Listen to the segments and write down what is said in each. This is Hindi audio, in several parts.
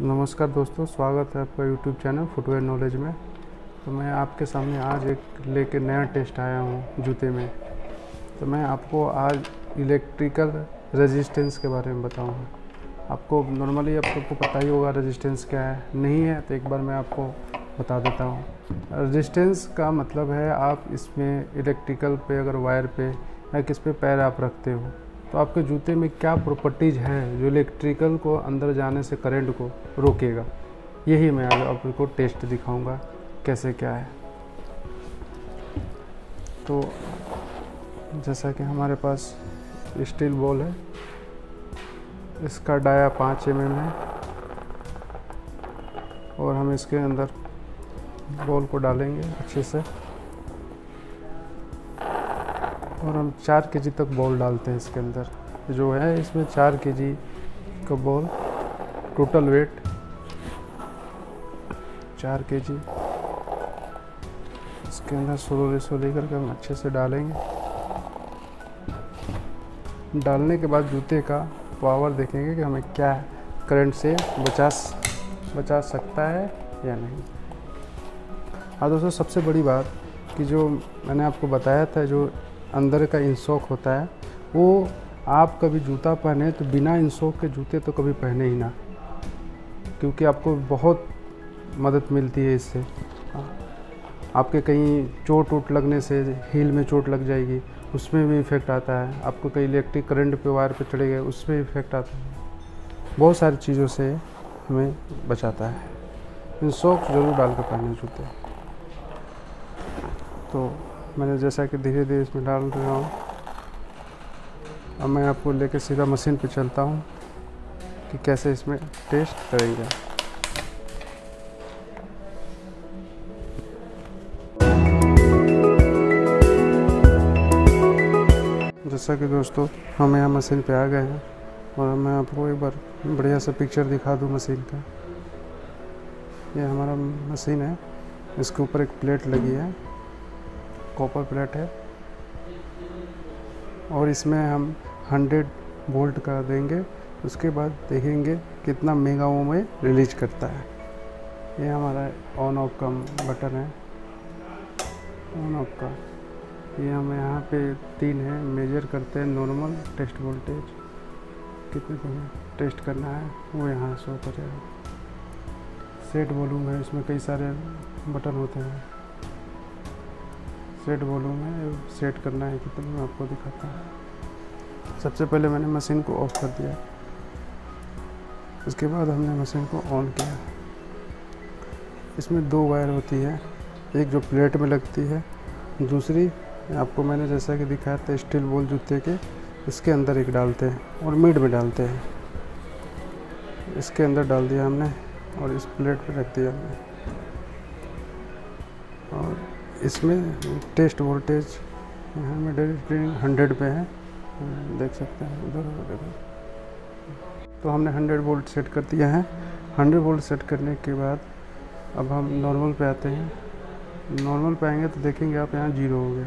नमस्कार दोस्तों, स्वागत है आपका यूट्यूब चैनल फुटवेयर नॉलेज में। तो मैं आपके सामने आज एक लेके नया टेस्ट आया हूँ जूते में। तो मैं आपको आज इलेक्ट्रिकल रेजिस्टेंस के बारे में बताऊँगा। आपको नॉर्मली आप सबको पता ही होगा रेजिस्टेंस क्या है। नहीं है तो एक बार मैं आपको बता देता हूँ। रेजिस्टेंस का मतलब है आप इसमें इलेक्ट्रिकल पे, अगर वायर पे, या किस पे पैर आप रखते हो तो आपके जूते में क्या प्रॉपर्टीज़ हैं जो इलेक्ट्रिकल को अंदर जाने से करंट को रोकेगा? यही मैं आज आपको टेस्ट दिखाऊँगा, कैसे क्या है। तो जैसा कि हमारे पास स्टील बॉल है, इसका डाया पाँच एम एम है, और हम इसके अंदर बॉल को डालेंगे अच्छे से। और हम चार के जी तक बॉल डालते हैं इसके अंदर। जो है इसमें चार के जी का बॉल, टोटल वेट चार के जी इसके अंदर सोलह सो लेकर के हम अच्छे से डालेंगे। डालने के बाद जूते का पावर देखेंगे कि हमें क्या करंट से बचा बचा सकता है या नहीं। हाँ दोस्तों, सबसे बड़ी बात कि जो मैंने आपको बताया था, जो अंदर का इंसॉक होता है, वो आप कभी जूता पहने तो बिना इंसॉक के जूते तो कभी पहने ही ना, क्योंकि आपको बहुत मदद मिलती है इससे। आपके कहीं चोट वोट लगने से, हील में चोट लग जाएगी, उसमें भी इफ़ेक्ट आता है। आपको कहीं इलेक्ट्रिक करंट पे, वायर पे चढ़े गए, उसमें इफ़ेक्ट आता है। बहुत सारी चीज़ों से हमें बचाता है। इन शौक ज़रूर डाल कर पहने जूते। तो मैंने जैसा कि धीरे धीरे इसमें डाल रहा हूँ। अब मैं आपको लेकर सीधा मशीन पे चलता हूँ कि कैसे इसमें टेस्ट करेंगे। जैसा कि दोस्तों, हम यहाँ मशीन पे आ गए हैं और मैं आपको एक बार बढ़िया सा पिक्चर दिखा दूँ मशीन का। ये हमारा मशीन है, इसके ऊपर एक प्लेट लगी है। कॉपर प्लेट है। और इसमें हम 100 वोल्ट का देंगे। उसके बाद देखेंगे कितना मेगा वो में रिलीज़ करता है। ये हमारा ऑन ऑफ़ का बटन है। ऑन ऑफ़ का। ये हम यहाँ पे तीन है। मेजर करते हैं नॉर्मल टेस्ट वोल्टेज कितने को टेस्ट करना है। वो यहाँ शो करेगा सेट वॉल्यूम है। इसमें कई सारे बटन होते हैं। सेट वॉल्यूम है सेट करना है कितना मैं आपको दिखाता हूँ। सबसे पहले मैंने मशीन को ऑफ़ कर दिया। उसके बाद हमने मशीन को ऑन किया। इसमें दो वायर होती है, एक जो प्लेट में लगती है, दूसरी आपको मैंने जैसा कि दिखाया था स्टील बॉल जूते के, इसके अंदर एक डालते हैं और मिड में डालते हैं। इसके अंदर डाल दिया हमने और इस प्लेट पे रख दिया हमने। और इसमें टेस्ट वोल्टेज यहाँ में रीडिंग हंड्रेड पे है। देख सकते हैं उधर देखो। तो हमने हंड्रेड वोल्ट सेट कर दिया है। हंड्रेड वोल्ट सेट करने के बाद अब हम नॉर्मल पे आते हैं। नॉर्मल पे आएँगे तो देखेंगे आप यहाँ ज़ीरो हो गया।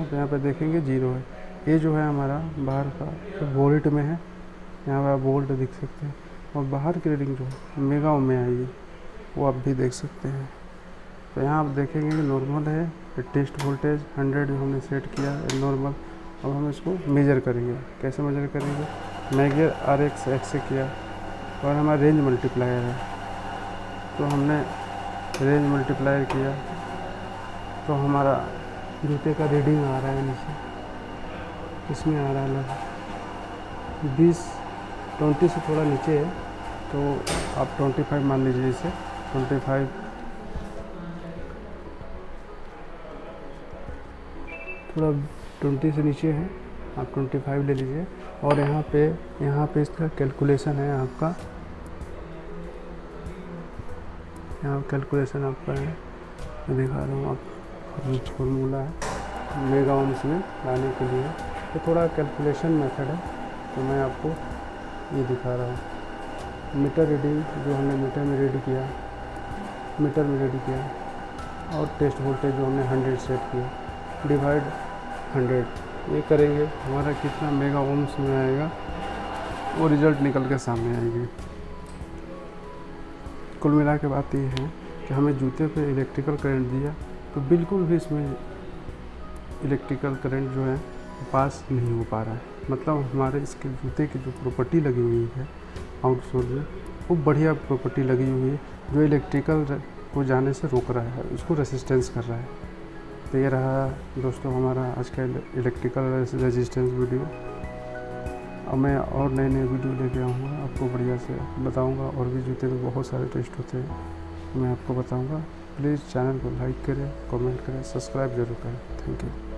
आप यहाँ पे देखेंगे ज़ीरो है। ये जो है हमारा बाहर का वोल्ट में है। यहाँ पर आप वोल्ट देख सकते हैं। और बाहर की रीडिंग जो मेगाओं में आएगी वो आप भी देख सकते हैं। तो यहाँ आप देखेंगे कि नॉर्मल है टेस्ट वोल्टेज 100 जो हमने सेट किया है नॉर्मल अब हम इसको मेजर करेंगे। कैसे मेजर करेंगे? मैगर आर एक्स एक्स से किया और हमारा रेंज मल्टीप्लायर है। तो हमने रेंज मल्टीप्लायर किया। तो हमारा जूते का रीडिंग आ रहा है नीचे। इसमें आ रहा है बीस ट्वेंटी से थोड़ा नीचे है। तो आप ट्वेंटी फाइव मान लीजिए इसे। ट्वेंटी फाइव थोड़ा ट्वेंटी से नीचे है। आप ट्वेंटी फाइव ले लीजिए। और यहाँ पे यहाँ पे इसका कैलकुलेशन है आपका। यहाँ कैलकुलेशन आपका है। मैं दिखा रहा हूँ आप फॉर्मूला है मेगा ओम्स में लाने के लिए। तो थोड़ा कैलकुलेशन मेथड है। तो मैं आपको ये दिखा रहा हूँ। मीटर रीडिंग, जो हमने मीटर में रीड किया, मीटर में रीड किया, और टेस्ट वोल्टेज जो हमने हंड्रेड सेट किया। Divide hundred. ये करेंगे, हमारा कितना मेगा ओम्स में आएगा, वो रिज़ल्ट निकल के सामने आएगी। कुल मिला के बात ये है कि हमें जूते पे इलेक्ट्रिकल करंट दिया तो बिल्कुल भी इसमें इलेक्ट्रिकल करंट जो है पास नहीं हो पा रहा है। मतलब हमारे इसके जूते की जो प्रॉपर्टी लगी हुई है आउटसोल में वो बढ़िया प्रॉपर्टी लगी हुई है, जो इलेक्ट्रिकल को जाने से रोक रहा है, उसको रेसिस्टेंस कर रहा है। तो ये रहा दोस्तों हमारा आज का इलेक्ट्रिकल रेजिस्टेंस वीडियो अब मैं और नए नए वीडियो लेके आऊँगा, आपको बढ़िया से बताऊँगा और भी जूते में बहुत सारे टेस्ट होते हैं मैं आपको बताऊँगा। प्लीज़ चैनल को लाइक करें कमेंट करें सब्सक्राइब ज़रूर करें। Thank you